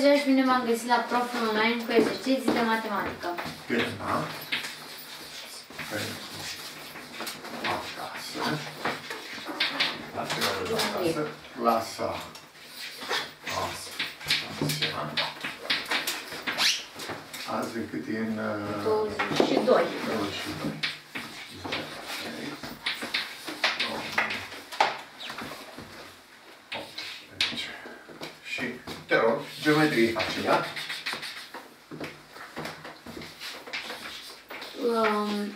ziua și bine m-am găsit la proful online cu exerciții de matematică. Bine, da? Pentru acasă. La trebuie acasă. Clasa a șasea. Azi cât e în... uh, 22. 22. Și te rog, geometrie facem, da? Um,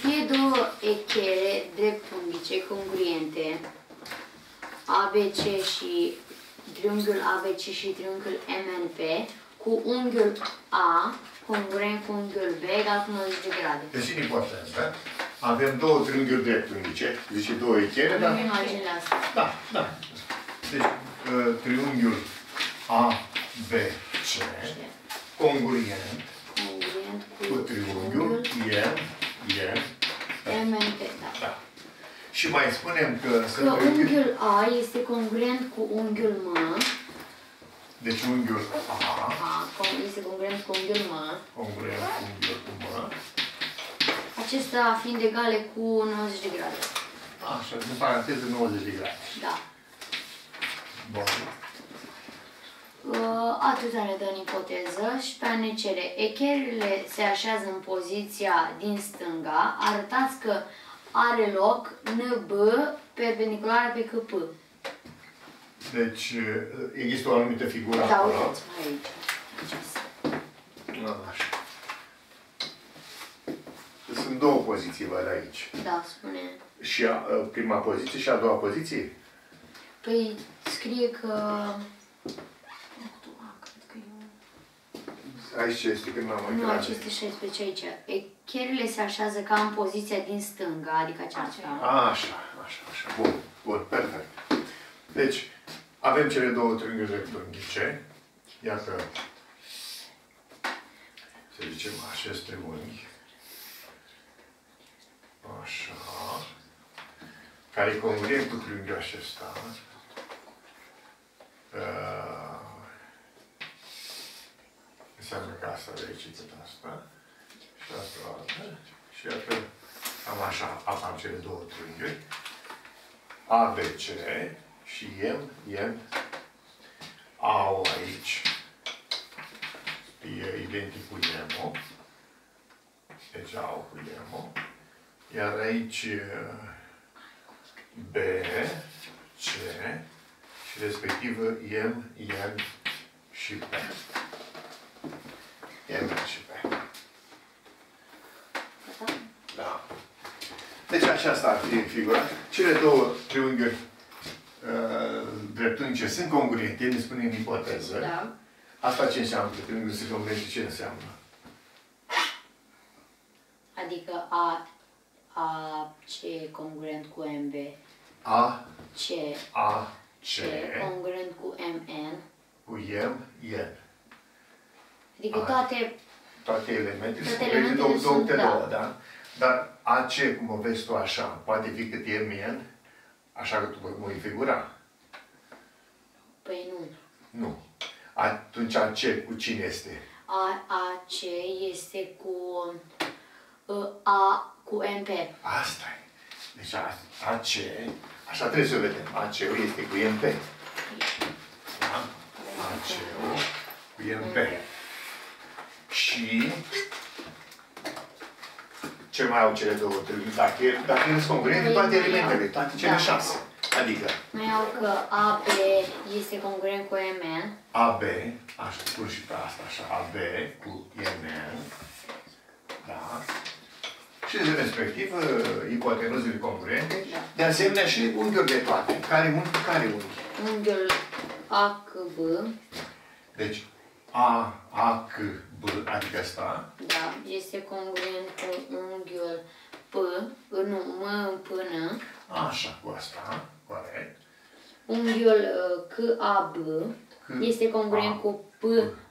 fie două echere dreptunghice congruente, ABC și triunghiul ABC și triunghiul MNP, cu unghiul A congruent cu unghiul B egal cu 90 de grade. Deci în ipoteză, avem două triunghiuri dreptunghice, zice două echere, dar... Avem imaginea asta. Da, da. Deci, uh, triunghiul ABC, congruent Congruent cu cu triunghiul unghiul M, MNP, da. Da. Și mai spunem că sunt Că triunghiuri... unghiul A este congruent cu unghiul M, Deci unghiul A, A con- este congruent cu unghiul M, congruent cu unghiul cu M, acesta fiind egale cu 90 de grade. așa, în paranteză 90 de grade. Da. Bun. Uh, Atâta ne dă în ipoteză și pe a ne cere echerile se așează în poziția din stânga, arătați că are loc NB perpendiculară pe KP. Deci, uh, există o anumită figură Da, acolo. uitați-mă aici. Aceasta. Așa. Sunt două poziții, văd aici. Da, spune. Și a, a, prima poziție și a doua poziție? Păi scrie că... A, cred că eu... Aici ce este, când am mai Nu, grade. aceste 16 aici. Echerile se așează ca în poziția din stânga, adică aceasta. A, Așa, așa, așa. Bun, bun, perfect. Deci, avem cele două triunghiuri dreptunghice. Iată, să zicem, acest triunghi. Așa. Care e congruent cu triunghiul acesta. Uh, înseamnă că asta de aici cât asta. Și asta o altă. Și iată, am așa, apar cele două triunghiuri. ABC și M, M, au aici. E identic cu M. Deci au cu M. Iar aici uh, B, C și respectiv M, N și P. M și P. Gata? Da. Deci aceasta ar fi figura. Cele două triunghiuri uh, dreptunghice sunt congruente, ne spune în ipoteză. Da. Asta ce înseamnă? Că triunghiul sunt congruente, ce înseamnă? Adică A, A, C congruent cu MB, A, C, A, C, C congruent cu MN, cu M, N. adică A. toate, Toate elementele Toate sunt congruente, elementele două, două, sunt, câte da. două, da? Dar AC, cum o vezi tu așa, poate fi cât e N, așa că tu mă figura? păi nu. Nu. Atunci AC cu cine este? A, A, C este cu uh, A cu MP. Asta e. Deci A- AC, așa trebuie să o vedem. AC-ul este cu MP. Da? AC-ul cu MP. Și ce mai au cele două triunghiuri? Dacă, e- dacă nu sunt congruente, toate Mai au- elementele, toate cele da. șase. Adică Mai au că AB este congruent cu MN, AB, așa spun și pe asta, așa, AB cu MN, da? Și respectiv uh, ipotenuzele congruente, Da. de asemenea și unghiuri de toate. Care unghi? Care unghi? unghiul A cu B, Deci A, A, C, B, adică asta, da, este congruent cu unghiul P, nu, M până, așa cu asta, corect. unghiul uh, CAB C, este congruent A, cu P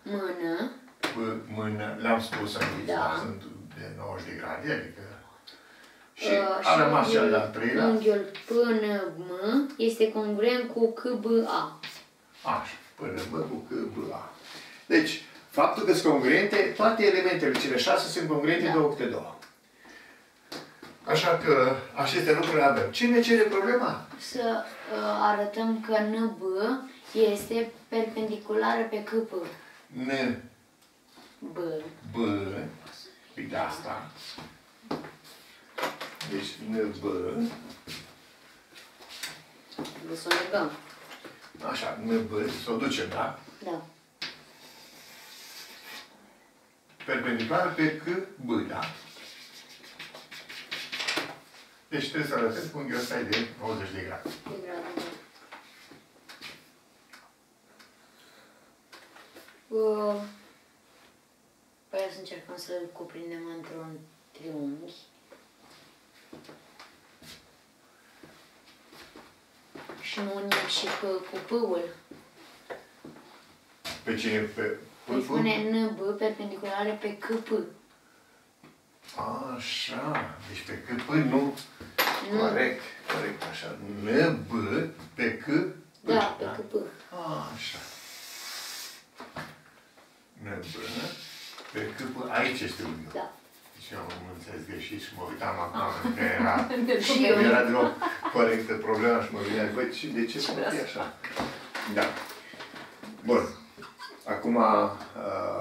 mână, P, mână, le-am spus aici, Da. da. sunt de 90 de grade, adică... Și uh, a rămas cel de-al unghiul, treilea, unghiul până M este congruent cu CBA. așa. până B cu C, B, A. Deci, faptul că sunt congruente, toate elementele, cele șase sunt congruente, Da. două câte două. Așa că aceste lucruri avem. Cine cere problema? Să uh, arătăm că NB este perpendiculară pe CP. N, B. B, pic de asta. Deci, N, B, Trebuie să o legăm. așa, N, B, să o ducem, da? Da. Perpendiculară pe C, B, da? Deci trebuie să arătăm că unghiul ăsta e de 90 de grade. E gradul. Uh, Păi să încercăm să-l cuprindem într-un triunghi. Și nu unim și cu, cu P-ul. Pe cine? Pe Păi spune NB perpendiculare pe CP. Așa, deci pe C, P, nu. Nu. Corect, corect, așa. N, B, pe C, P. Da, pe CP. Așa. N, B, pe C, P. Aici este unghiul. Da. Deci eu am înțeles greșit și mă uitam acum că era, Și eu. era deloc corectă problema și mă gândeam, băi, și de ce să fie așa? Da. Bun. Acum uh,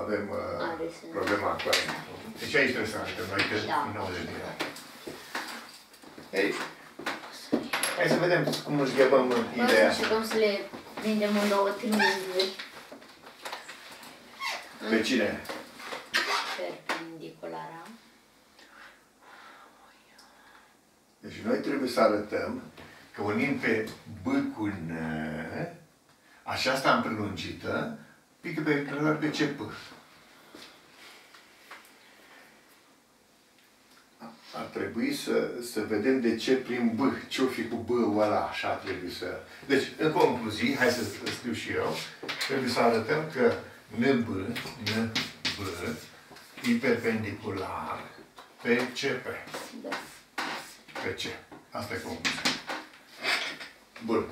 avem uh, Are sens. problema cu aia. Deci aici trebuie să arătăm noi că Da. 90 de grade. Ei, hai să vedem cum își ghebăm Vreau să ideea. încercăm să le prindem în două triunghiuri Pe cine? perpendiculara. Deci noi trebuie să arătăm că unim pe B cu N, aceasta am prelungită, pică pe pe, pe ce P. Ar trebui să, să vedem de ce prin B, ce-o fi cu B-ul ăla, așa ar trebui să... Deci, în concluzii, hai să scriu și eu, trebuie să arătăm că NB, NB, e perpendicular pe CP. Da. Pe ce? Asta e concluzia. Bun.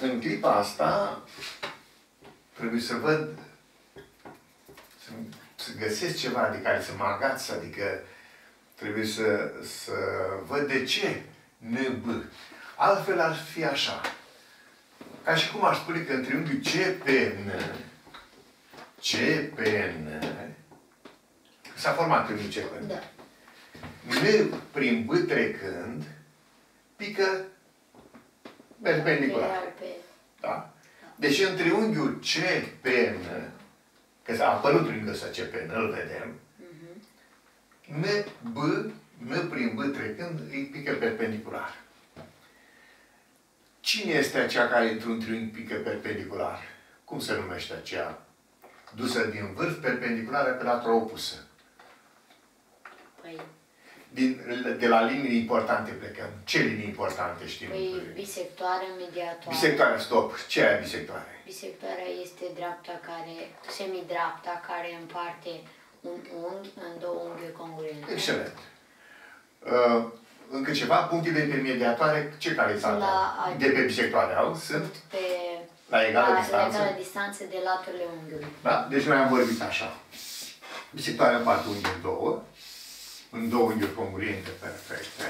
În clipa asta trebuie să văd, să, să găsesc ceva de care să mă agaț, adică trebuie să, să văd de ce NB. Altfel ar fi așa. Ca și cum aș spune că în triunghiul CPN, CPN, s-a format triunghiul CPN. Da. N prin B trecând, pică perpendicular. Iar pe... Da? Deci în triunghiul CPN, că s-a apărut triunghiul ăsta CPN, îl vedem, N, B, N prin B trecând, îi pică perpendicular. Cine este aceea care într-un triunghi pică perpendicular? Cum se numește aceea? Dusă din vârf perpendiculară pe latura opusă. Păi, Din, de la linii importante plecăm. Ce linii importante știm? păi bisectoare, mediatoare. Bisectoarea, stop. Ce e bisectoare? Bisectoarea este dreapta care, semidreapta, care împarte un unghi în două unghiuri congruente. Excelent. Uh, încă ceva, punctele intermediatoare, ce care sunt La- De pe bisectoare au? Sunt Pe la egală la, distanță. la egală distanță de laturile unghiului. Da? Deci noi am vorbit așa. Bisectoarea împarte unghiul în două, în două unghiuri congruente perfecte.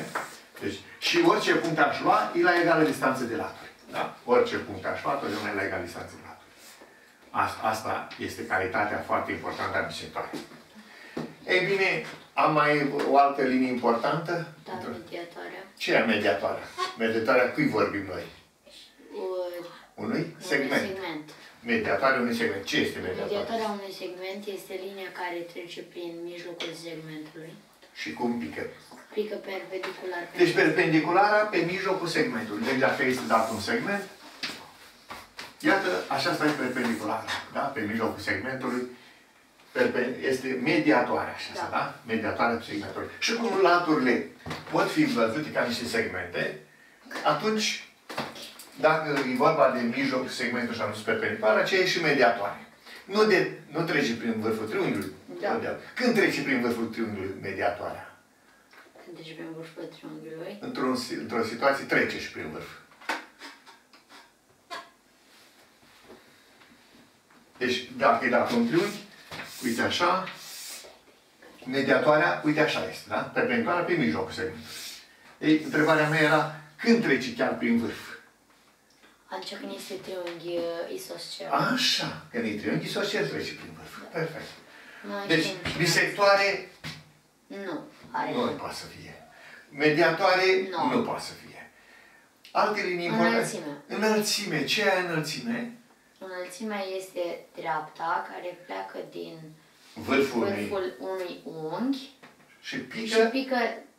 Deci, și orice punct aș lua, e la egală distanță de laturi. Da? Orice punct aș lua, totdeauna e la egală distanță de laturi. Asta, asta este calitatea foarte importantă a bisectoarei. Ei bine, am mai o altă linie importantă? Da, mediatoarea. Ce e mediatoarea? Mediatoarea cui vorbim noi? Uh, Unui un segment. segment. Mediatoarea unui segment. Ce este mediatoarea? Mediatoarea unui segment este linia care trece prin mijlocul segmentului. Și cum pică? Pică perpendicular. pe- Deci perpendiculara pe mijlocul segmentului. Deci dacă este dat un segment, iată, așa stai perpendiculara, da? Pe mijlocul segmentului perpen- este mediatoarea, așa, Da. da? da? Mediatoarea segmentului. Și cum laturile pot fi văzute ca niște segmente, atunci, dacă e vorba de mijlocul segmentului și am zis perpendicular, aceea e și mediatoare. Nu, de, nu trece prin vârful triunghiului. Da. Când trece prin vârful triunghiului mediatoarea? Când trece prin vârful triunghiului? Într-o într, -o, într -o situație trece și prin vârf. Deci, dacă e la un triunghi, uite așa, mediatoarea, uite așa este, da? Perpendiculară pe mijlocul segmentului. Ei, întrebarea mea era, când trece chiar prin vârf? Atunci când este triunghi uh, isoscel. Așa, când e triunghi isoscel trece prin vârf. Perfect. Noi Deci, știm și bisectoare Nu. Are. nu poate să fie. Mediatoare Nu. nu poate să fie. Alte linii importante. Înălțime. Înălțime. Ce e înălțime? Înălțimea este dreapta care pleacă din Vârful unui vârful unui unghi și și pică pică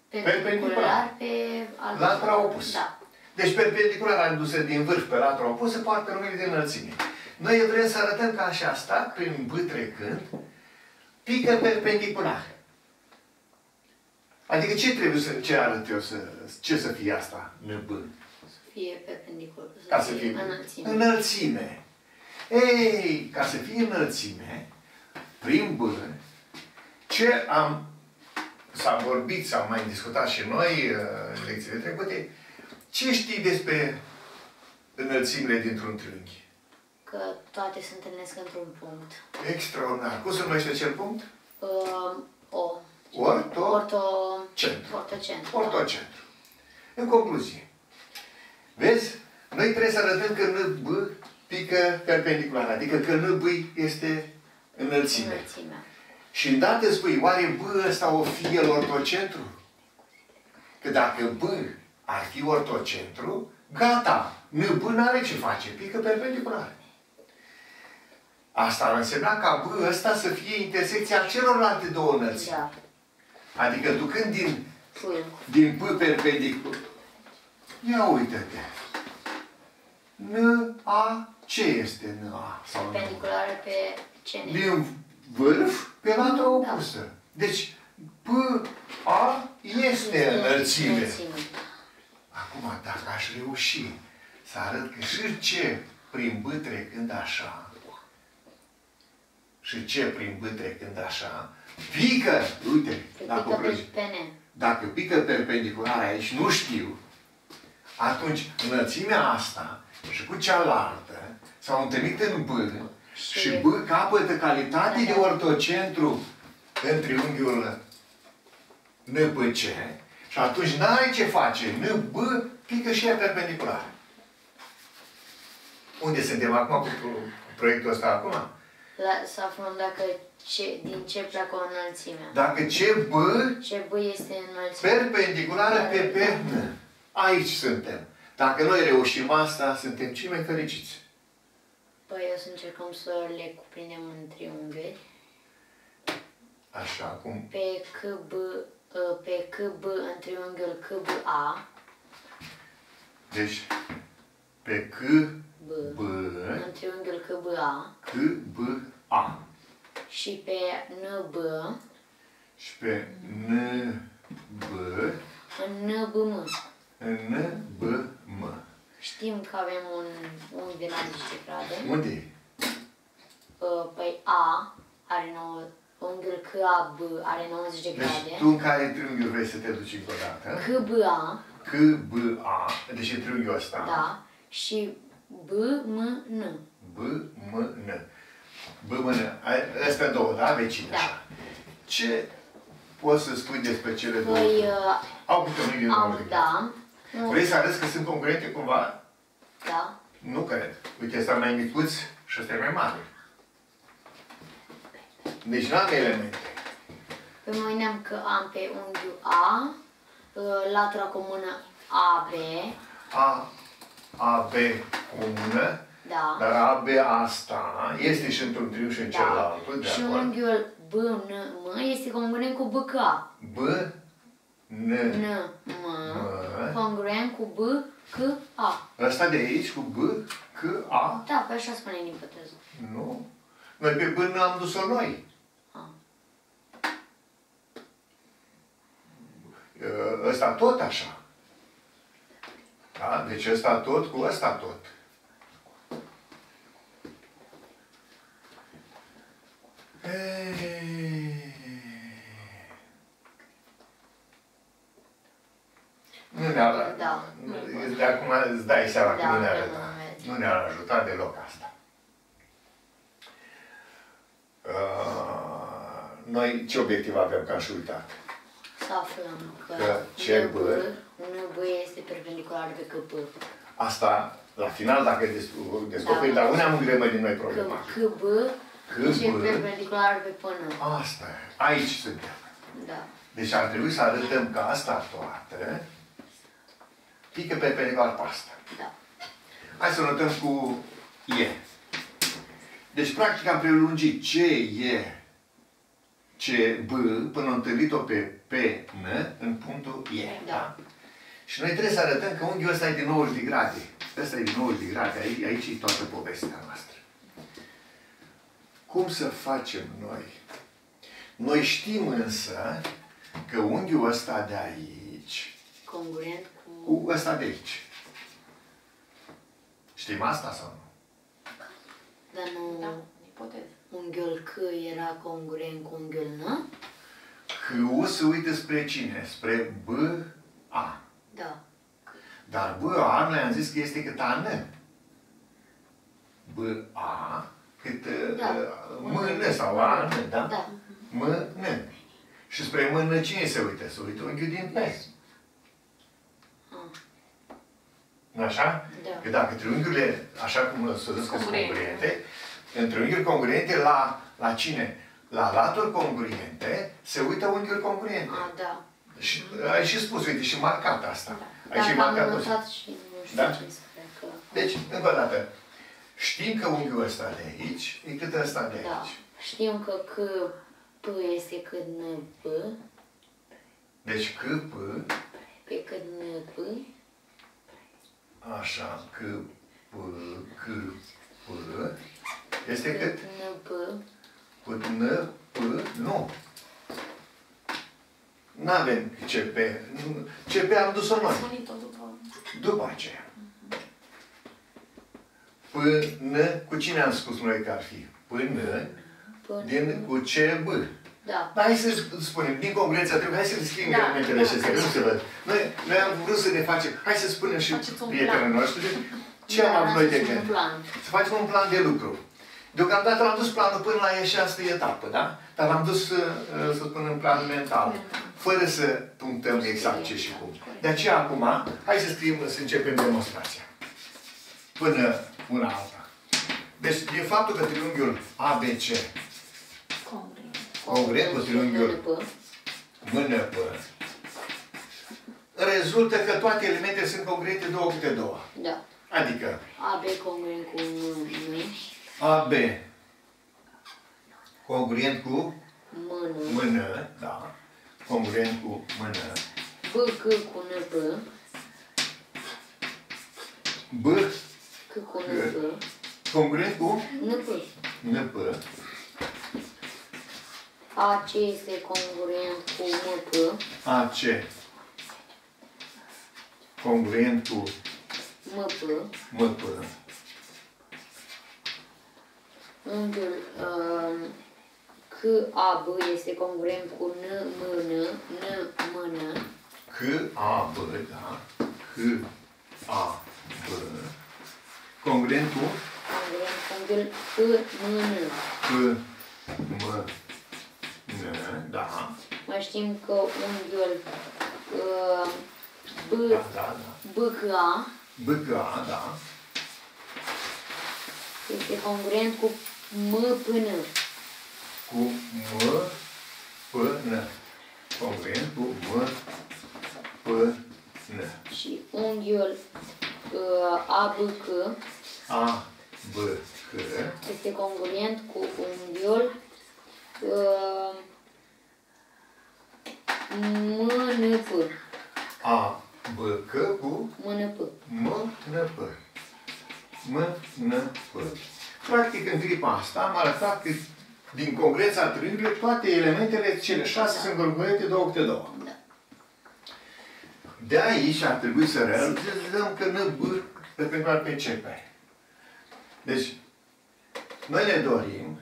Perpendicular. perpendicular pe altă latura parte. opusă. Da. Deci perpendicular adusă din vârf pe latura opusă poartă numele de înălțime. Noi vrem să arătăm că așa asta, prin B trecând, pică perpendicular. Adică ce trebuie să, ce arăt eu să, ce să fie asta, NB? Să fie perpendicular. Ca să fie înălțime. înălțime. Ei, ca să fie înălțime, prin B, ce am, s-a vorbit, s-am mai discutat și noi uh, în lecțiile trecute, ce știi despre înălțimile dintr-un triunghi? Că toate se întâlnesc într-un punct. Extraordinar. Cum se numește acel punct? Uh, o. Orto, Orto... centru. Ortocentru. Ortocentru. În concluzie, vezi, noi trebuie să arătăm că NB pică perpendicular, adică că NB este înălțime. Înălțimea. Și îndată spui, oare B ăsta o fi el ortocentru? Că dacă B ar fi ortocentru, gata, NB n-are ce face, pică perpendicular. Asta ar însemna ca B ăsta să fie intersecția celorlalte două înălțimi. Da. Adică ducând din, Full. din P perpendicular. Ia uite-te. N, A, ce este N, A? Sau N? Perpendiculară pe CN. din vârf pe latura Da. opusă. Deci, P, A este înălțime. Înălțime. Acum, dacă aș reuși să arăt că și ce prin B trecând așa, și ce prin B trecând așa, pică, uite, Se dacă pică o pe prăji- PN. dacă pică perpendicular aici, nu știu, atunci înălțimea asta și cu cealaltă s-au întâlnit în B Și- și B capătă calitate de Da. ortocentru în triunghiul NPC și atunci n-ai ce face. NB pică și ea perpendicular. Unde suntem acum cu cu proiectul ăsta acum? La, să aflăm dacă ce, din ce pleacă o înălțime. Dacă CB Ce B este înălțime? perpendiculară pe pernă. Aici suntem. Dacă noi reușim asta, suntem cei mai fericiți. Păi o să încercăm să le cuprindem în triunghiuri. Așa cum Pe KB, uh, pe KB în triunghiul KBA, Deci, pe C, B, B, în triunghiul KBA C, B, A. și pe NB Și pe N, B, în NBM. N, B, M. Știm că avem un unghi de 90 de grade. Unde e? Uh, Păi A are 9, unghiul KAB are 90 de Deci grade. tu în care triunghiul vrei să te duci încă o dată? KBA, C, B, A. Deci e triunghiul ăsta. da, și BMN. B, M, N. B, M, N. Ai- Astea două, da? Vecine, Da. așa. Ce poți să spui despre cele două? Păi uh, Au câte unul din au, nou. da, nu, Vrei să arăți că sunt concurente cumva? da, Nu cred. Uite, ăsta mai micuț și ăsta e mai mare. Deci n-am elemente. Pe mă gândeam că am pe unghiul A, uh, latura comună AB, A, A, B comună, da, dar A, B asta este și într-un triunghi și în da. celălalt. De și acord. unghiul BNM este congruent cu BK. B, N, NM M. congruent cu BKA. Ăsta de aici cu B, C, A, Da, pe așa spune în ipoteză. nu. Noi pe B nu am dus-o noi. Ah. Ăsta tot așa. Da? Deci ăsta tot cu ăsta tot. Ei. Nu ne-ar, Da. de acum îți dai seama că Da, nu ne-ar nu ajuta. merge. Nu ne-ar ajuta deloc asta. uh, noi ce obiectiv avem ca și uitat? Să aflăm că, Că CB NB este perpendicular de CP. Asta, la final, dacă des- descoperi, Da. dar unde am îngreimă din noi Că problema? CB CB. este perpendicular pe până. Asta e. Aici suntem. Da. Deci ar trebui să arătăm că asta toată pică perpendicular pe asta. Da. Hai să notăm cu E. Deci, practic, am prelungit C, E, C, B, până am întâlnit-o pe P, N, în punctul E. Da. Și noi trebuie să arătăm că unghiul ăsta e de 90 de grade. Ăsta e de 90 de grade. Aici, aici e toată povestea noastră. Cum să facem noi? Noi știm însă că unghiul ăsta de aici Congruent cu... cu ăsta de aici. Știm asta sau nu? Dar nu... Da, ipoteză. Unghiul C era congruent cu unghiul N? Că se uită spre cine? Spre B, A. Da. Dar B, A, noi am zis că este cât A, N. B, A, cât Da. uh, M, N sau A, N, da? Da. M, N. Și spre M, N, cine se uită? Se uită unghiul din P. Ah, nu așa? Da. Că dacă triunghiurile, așa cum să zic că sunt Congruente. Congruente, în triunghiuri congruente la, la cine? La laturi congruente se uită unghiuri congruente. ah, da. Și ai și spus, uite, și marcat asta. Ai Dar și că am marcat notat și nu știu Da? ce să fac. că- Deci, încă o dată, știm că unghiul ăsta de aici e cât ăsta de Da. aici. Știm că C P este cât N P, Deci cât P, pe cât N P, așa, cât P, cât P, este cât cât? N P, Cât N, P, nu. N-avem CP. Nu- CP am dus-o noi. Unit-o după... După aceea. Până, cu cine am spus noi că ar fi? Până, până... din, cu ce B. Da. Dar hai să spunem, din congruența trebuie, hai să le scriem Da, elementele da. acestea, că nu se văd. Noi, noi am vrut să ne facem, hai să spunem și Faceți un prietenii plan. noștri, ce Da, am avut am noi de zis un gând. plan. Să facem un plan de lucru. Deocamdată am dus planul până la ieșească etapă, da? Dar l-am dus, uh, să spunem, în plan mental, fără să punctăm exact ce și cum. De aceea, acum, hai să scriem, să începem demonstrația. Până una alta. Deci, din faptul că triunghiul ABC Congruent. congruent cu triunghiul N P, mână pă, rezultă că toate elementele sunt congruente două câte două. Da. Adică? A B congruent cu N N, AB congruent cu? Mână, mână, da, congruent cu mână, B C cu N P, B? C cu N P, congruent cu? N P. NP, A C este congruent cu M P, AC congruent cu M P, MP, unghiul um, C A B este congruent cu N M N, N mână, C, A, B, da, C, A, B, congruent cu? Congruent cu unghiul P M N. P, M, N, da, Mai știm că unghiul uh, B, da, da, da, B C A B, C, A, da, este congruent cu M P N. cu M, P, N, congruent cu M, P, N, Și unghiul uh, A B C A, B, C, este congruent cu unghiul uh, M N P. A, B, C, cu M N P. M, N, P. M, N, P. Practic, în clipa asta am arătat că din congruența triunghiului toate elementele, cele șase, sunt congruente două câte două. Da. De aici ar trebui să realizăm că N, B, perpendicular pe CP. Deci, noi ne dorim,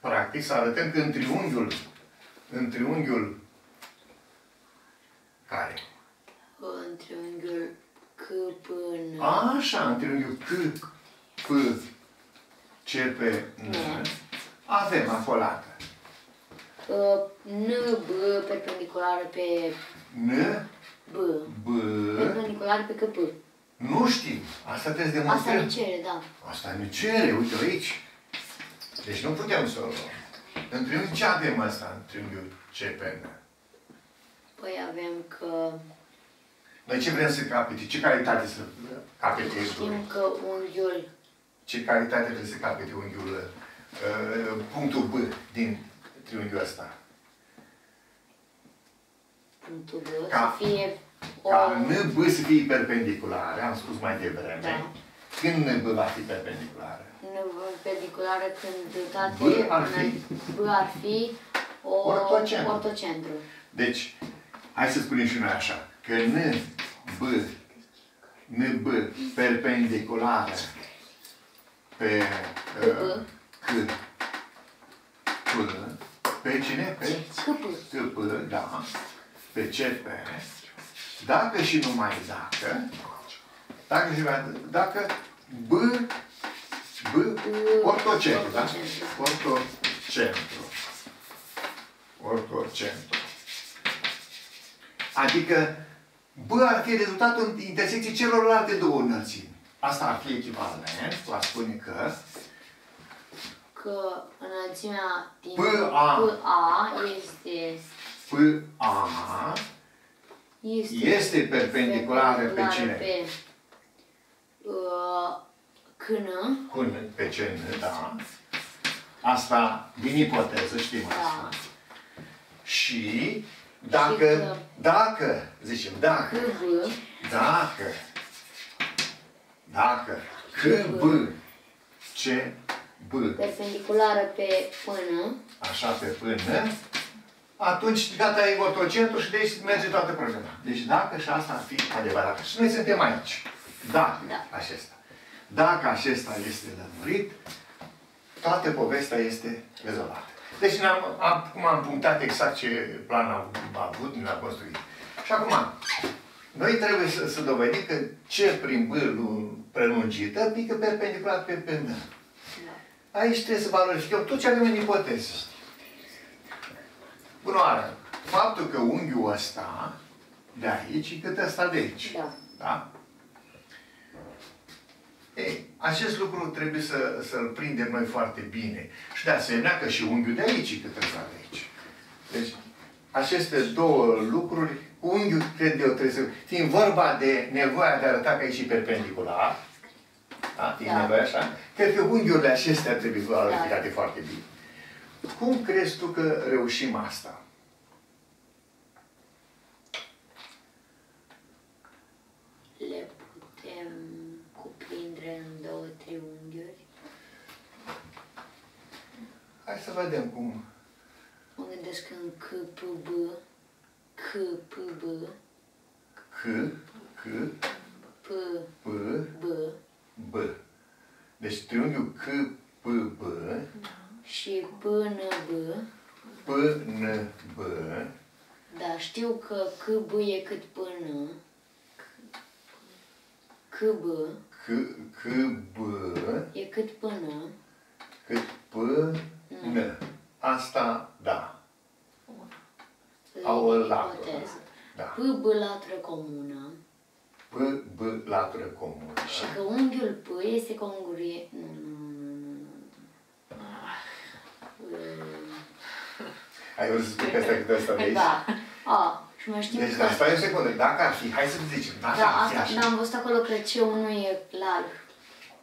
practic, să arătăm că în triunghiul, în triunghiul care? Între unghiul C P N. Așa, în triunghiul C, P, C, P, N, Avem acolată. Uh, N, B, perpendiculară pe N, B. B, Perpendiculară pe CP. nu știm. Asta trebuie să Asta demonstrăm. ne cere, da. Asta ne cere, uite aici. Deci nu putem să o luăm. În triunghi ce avem asta în triunghiul CPN? Păi avem că Noi ce vrem să capete? Ce calitate să capete știm unghiul? că unghiul Ce calitate trebuie să capete unghiul, uh, punctul B din triunghiul ăsta? punctul B Ca- să fie o... Ca NB să fie perpendiculare, am spus mai devreme. Da. Când NB va fi perpendiculară? N perpendiculară când toate B ar fi? B ar fi o Ortocentru. ortocentru. Deci, hai să spunem și noi așa, că NB, NB perpendiculară pe uh, C, P, pe cine? Pe CP. CP, da, pe CP, dacă și numai dacă, dacă și numai dacă B, B, ortocentru, da? Ortocentru. Ortocentru. Adică B ar fi rezultatul intersecției celorlalte două înălțimi. Asta ar fi echivalent, va spune că Că înălțimea din PA. PA este PA este, este perpendiculară pe cine? Pe uh, CN, Cu N- pe CN, da. Asta din ipoteză, știm Da. asta. Și dacă, Și că- dacă, zicem, dacă, CB, dacă, dacă, KB, C, B, perpendiculară pe până, așa pe până, atunci gata, e ortocentru și de aici merge toată problema. Deci dacă și asta ar fi adevărat. Și noi suntem aici. Dacă Da. acesta. Dacă acesta este lămurit, toată povestea este rezolvată. Deci ne-am, am, cum am punctat exact ce plan am avut, ne-am construit. Și acum, noi trebuie să, să dovedim că ce prin bârlul prelungită pică perpendicular pe până. Aici trebuie să valorificăm tot ce avem în ipoteză. Bună oară! Faptul că unghiul ăsta de aici e cât ăsta de aici. Da. Da? Ei, acest lucru trebuie să, să-l prindem noi foarte bine. Și de asemenea că și unghiul de aici e cât ăsta de aici. Deci, aceste două lucruri, unghiul, cred eu, trebuie să... Fiind vorba de nevoia de a arăta că e și perpendicular, da? Fiind Da. nevoia așa, cred că unghiurile acestea trebuie valorificate Da. foarte bine. Cum crezi tu că reușim asta? le putem cuprinde în două triunghiuri. Hai să vedem cum. Mă gândesc în CPB, CPB, C, C, P, P, B. B. Deci triunghiul C, P, B, și până B, P, N, B, da, știu că CB e cât până, CB C, C, B, e cât până, cât P, N. Asta, da. Au o latură. ipoteză. Da. PB latură comună P, B, latură comună. și că unghiul P este congruent. Nu, nu, nu, nu, nu, nu. Ai vrut să spui că asta e cât ăsta de aici? Da. A, și mai știu Deci, că... dar stai o secundă. Dacă ar fi, hai să zicem, dacă Da, ar fi asta, așa. da, am văzut acolo că C1 e larg.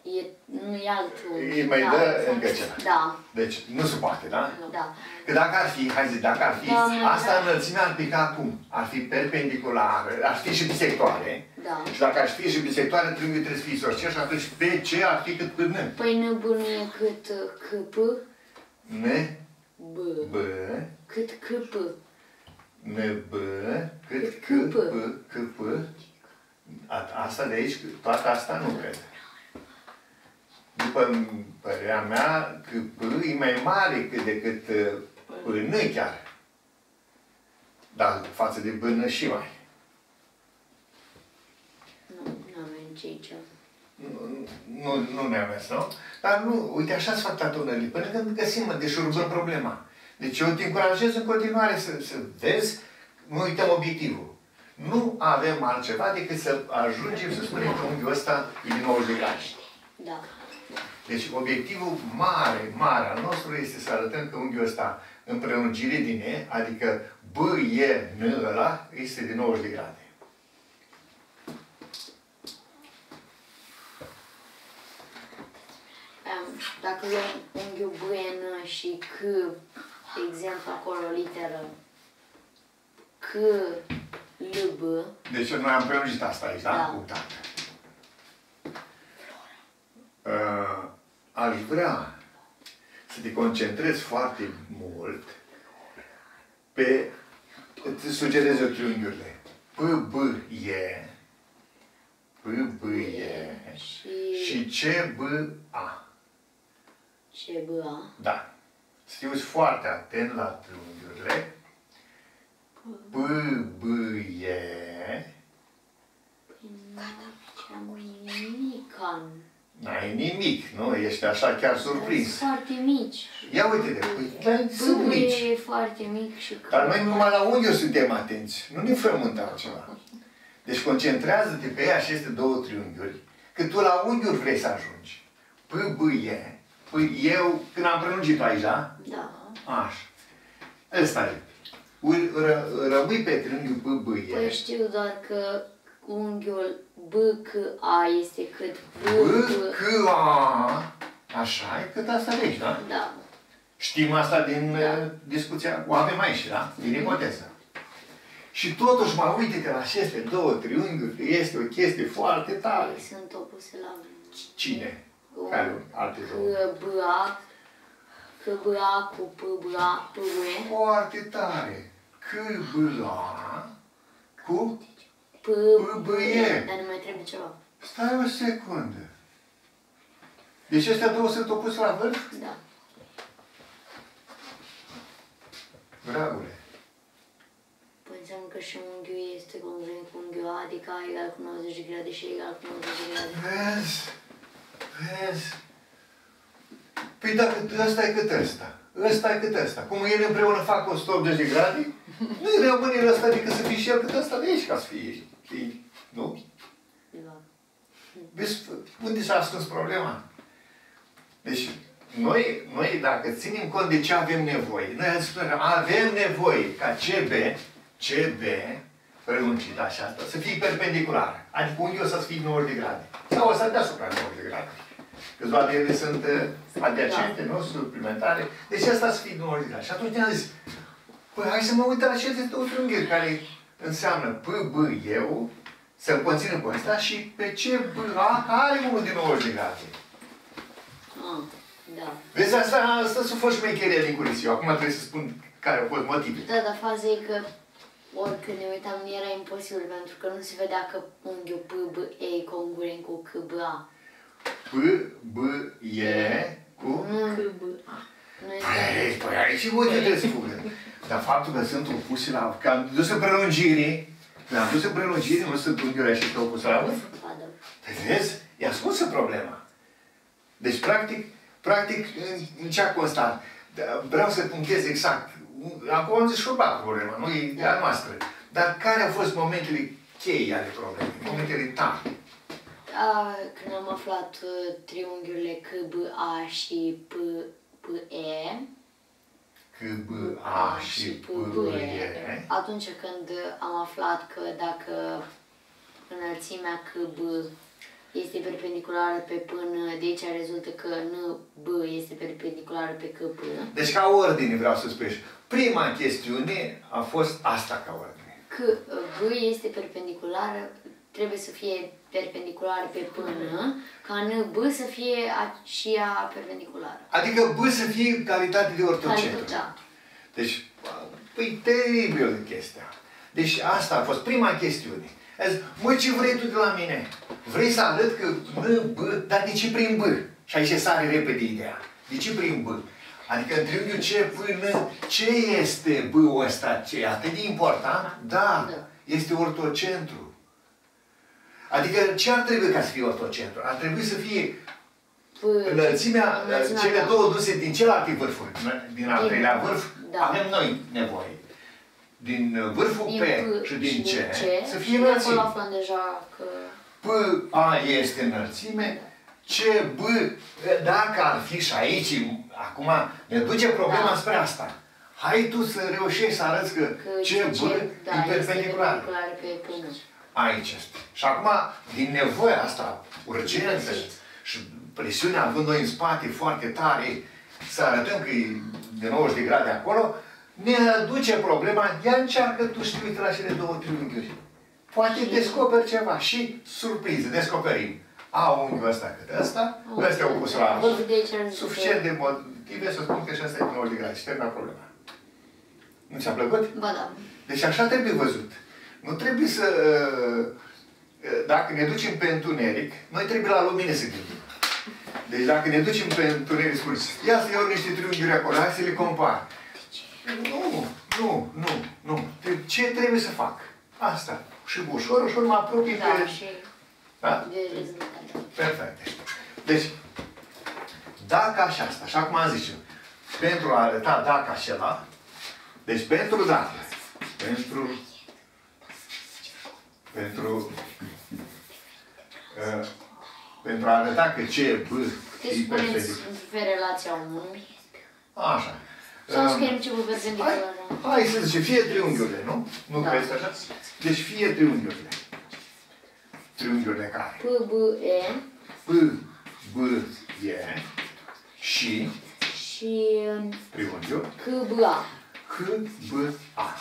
E, nu e altul. Îi mai da, dă exact. încă ceva. Da, Deci, nu se poate, da? da. Că dacă ar fi, hai zi, dacă ar fi, Da, mai asta da. înălțimea ar pica acum. Ar fi perpendiculară, ar fi și bisectoare. Da. Și dacă ar fi și bisectoare, trebuie, trebuie să fie isoscel și atunci pe ce ar fi cât până? Păi NB nu e cât uh, CP, N, B. B, Cât CP. N, B, cât C, Cât P, cât C, P. A- Asta de aici, toată asta nu cred. După părerea mea, că P e mai mare cât decât uh, până chiar. Dar față de până și mai. Nu, nu avem ce aici. nu, nu, nu ne-a mers, nu? Dar nu, uite, așa s-a făcut unele, până când găsim, deșurubăm problema. Deci eu te încurajez în continuare să, să vezi, nu uităm obiectivul. Nu avem altceva decât să ajungem să spunem că unghiul ăsta e din 90 de grade. Da. Deci obiectivul mare, mare al nostru este să arătăm că unghiul ăsta în prelungire din E, adică B, E, N ăla, este de 90 de grade. Am, dacă luăm unghiul BN și C, de exemplu, acolo o literă C, L, B, Deci noi am prelungit asta aici, da? Da. Cu tată. Uh, aș vrea să te concentrezi foarte mult pe, îți sugerez eu triunghiurile. P, B, E, P, B, E și, și C, B, A. C, B, A. Da. Să te uiți foarte atent la triunghiurile. P, B, E. Am nimic an. N-ai nimic, nu? Ești așa chiar surprins. Sunt foarte mici. Ia uite-te, păi, dar sunt B mici. e foarte mic și C. Dar noi numai la unghiuri suntem atenți. Nu ne frământă altceva. Deci concentrează-te pe ea și este două triunghiuri. Că tu la unghiuri vrei să ajungi. P, B, E. Păi eu, când am prelungit aici, da? Da. Așa. Ăsta e. Ui- ră- Rămâi pe triunghiul P, B, Păi E. știu doar că unghiul B, C, A este cât B, B, B. C, A. Așa e cât asta de aici, da? Da. Știm asta din Da. uh, discuția, o avem aici, da? Din ipoteză. Și totuși, mă uite-te la aceste două triunghiuri, este o chestie foarte tare. Sunt opuse la Cine? Un- Care alte C, două? B, A, C, B, A cu P, B, A, P, B, Foarte tare. C, B, A, cu... P, B, B, E. E. Dar nu mai trebuie ceva. Stai o secundă. Deci astea două sunt opuse la vârf? Da. Dragule. Păi înseamnă că și unghiul este congruent cu unghiul A, adică A egal cu 90 de grade și E egal cu 90 de grade. Vezi? Vezi? Păi dacă ăsta e cât ăsta, ăsta e cât ăsta. Cum ele împreună fac 180 de grade, nu rămâne ăsta decât să fie și el cât ăsta de aici ca să fie. Știi? Nu? Da. Vezi unde s-a ascuns problema? Deci, noi, noi dacă ținem cont de ce avem nevoie, noi spunem, avem nevoie ca CB, CB, prelungit așa asta, să fie perpendicular. Adică unghiul ăsta să fie 90 de grade. Sau o să deasupra 90 de grade. Câțiva de ele sunt uh, adiacente, nu? Suplimentare. Deci asta să fie 90 de grade. Și atunci ne-am zis, păi hai să mă uit la aceste două triunghiuri care înseamnă P, B, eu, să-l conțină pe ăsta și pe C, B, A, care are unul de 90 de grade. Ah, da. Vezi, asta, asta s-a fost șmecheria din culis. Eu acum trebuie să spun care au fost motivele. Da, dar faza e că oricând ne uitam era imposibil pentru că nu se vedea că unghiul P, B, E e congruent cu C, B, A. P, B, E, cu... Nu, C, B, A. nu e Păi, păi aici uite trebuie să fugă. Dar faptul că sunt opuse la... Că am dus în prelungire, când am dus în prelungire, nu sunt unghiuri și sunt opuse la vârf. Vadă. Păi vezi? E ascunsă problema. Deci, practic, practic, în, în ce a constat? Da, Vreau să punctez exact. Acum am zis șurbat problema, nu e de a noastră. Dar care au fost momentele cheie ale problemei? Momentele tari. A, când am aflat uh, triunghiurile C, B, A și P, P, E, C, B, A și P, B, E. atunci când am aflat că dacă înălțimea C, B este perpendiculară pe până, de aici rezultă că N, B este perpendiculară pe C, P. Deci ca ordine vreau să spui. Prima chestiune a fost asta ca ordine. C, B este perpendiculară, trebuie să fie perpendiculară pe până, ca N, B să fie a- și ea perpendiculară. Adică B să fie calitate de ortocentru. Da. Deci, păi teribil chestia. Deci asta a fost prima chestiune. A zis, măi, ce vrei tu de la mine? Vrei să arăt că N, B, dar de ce prin B? Și aici sare repede ideea. De ce prin B? Adică în triunghiul C, P, N, ce este B-ul ăsta? Ce e atât de important? Da, Da. este ortocentru. Adică ce ar trebui ca să fie ortocentru? Ar trebui să fie P, înălțimea, Înălțimea, cele da. două duse din celelalte vârfuri. Din al Din- treilea vârf da. avem noi nevoie. Din vârful din P P și din C să și fie de acolo înălțime. aflăm deja că... P, A este înălțime, C, B, dacă ar fi și aici, acum ne duce problema Da. spre asta. Hai tu să reușești să arăți că, că C, B da, e este perpendicular. perpendicular pe până. Aici este. Și acum, din nevoia asta urgentă și presiunea având noi în spate foarte tare, să arătăm că e de 90 de grade acolo, ne aduce problema, ia încearcă tu și te uite la cele două triunghiuri. Poate descoperi ceva și surpriză, descoperim. A unghiul ăsta cât ăsta, ăsta e opus la vârf, Deci ar zice suficient de motive să spun că și ăsta e 90 de grade și termina problema. Nu ți-a plăcut? Ba da. Deci așa trebuie văzut. Nu trebuie să... uh, uh, Dacă ne ducem pe întuneric, noi trebuie la lumină să gândim. Deci dacă ne ducem pe întuneric, spui, ia să iau niște triunghiuri acolo, hai să le compar. Nu, nu, nu, nu. Tre- Ce trebuie să fac? Asta. Și ușor, ușor mă apropii Da, pe... și Da? de rezultat. Perfect. Deci, dacă așa asta, așa cum am zis eu, pentru a arăta dacă acela, deci pentru dacă, pentru, pentru, uh, pentru a arăta că ce B Puteți e spuneți perpendicular. pe relația 1 Așa. sau Um, scriem ce cu Hai, perpendicular. hai să zicem, fie triunghiurile, nu? Nu Da. crezi așa? Deci fie triunghiurile. Triunghiurile care? P, B, E P, B, E și și triunghiul C, B, A. C, B, A.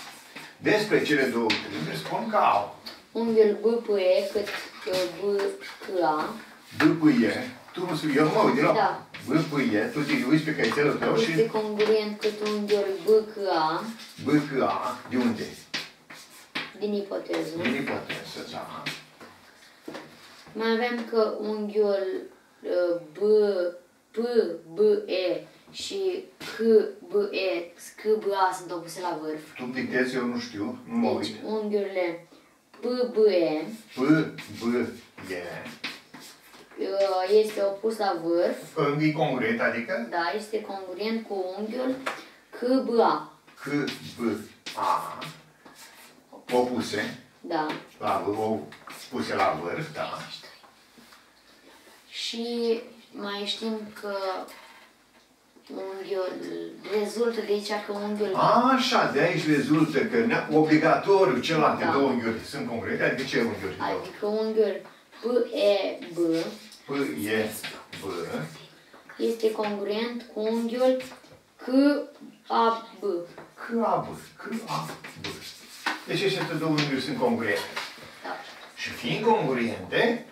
Despre cele două triunghiuri spun că au Unghiul B, P, E cât uh, B, C, A. B, P, E. Tu mă spui, eu nu mă uit din nou. Da. B, P, E, tu te uiți pe caițelul tău și Este congruent cât unghiul B, C, A B, C, A. De unde? din ipoteză. Din ipoteză, da. Mai avem că unghiul uh, B, P, B, E și C, B, E, C, B, A sunt opuse la vârf. Tu dictezi, eu nu știu, nu mă Deci uit. unghiurile P, B, E P, B, E. uh, este opus la vârf, Unghi congruent, adică da, este congruent cu unghiul C, B, A. C, B, A. Opuse Da. la vârf, puse la vârf, da. Și mai știm că unghiul rezultă de aici că unghiul Așa, de aici rezultă că ne- obligatoriu celelalte Da. două unghiuri sunt congruente, adică ce unghiuri? adică unghiul P, E, B P, E, B, este congruent cu unghiul C, A, B. C, A, B, C, A, B. Deci aceste două unghiuri sunt congruente. Da. Și fiind congruente,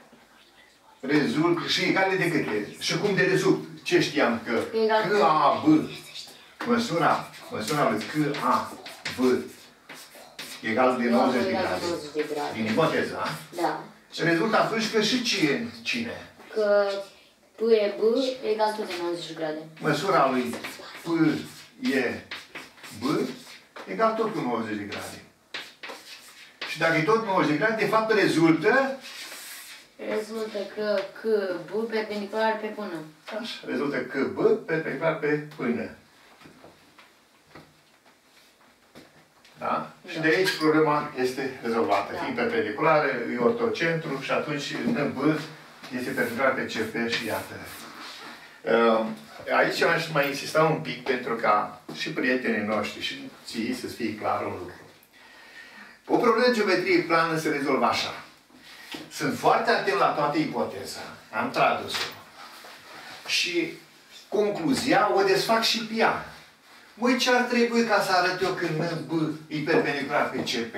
rezultă și egale de câte? Și cum de rezult? Ce știam că Egal C, cu- A, B, măsura, măsura lui C, A, B, egal de 90 de egal grade. 90 de grade. Din ipoteza, da? Da. Și rezultă atunci că și cine? Cine? Că P, E, B egal tot de 90 de grade. Măsura lui P, E, B, egal tot cu 90 de grade. Și dacă e tot 90 de grade, de fapt rezultă, Rezultă că C, B perpendicular pe până. așa, rezultă că B perpendicular pe până. Da? Și de aici problema este rezolvată. Da. Fiind perpendiculară, e ortocentru și atunci în B este perpendicular pe CP și iată. Uh, Aici aș mai insista un pic pentru ca și prietenii noștri și ție să fie clar un lucru. O problemă de geometrie plană se rezolvă așa. Sunt foarte atent la toată ipoteza. Am tradus-o. Și concluzia o desfac și pe ea. Măi, ce ar trebui ca să arăt eu când B e perpendicular pe CP?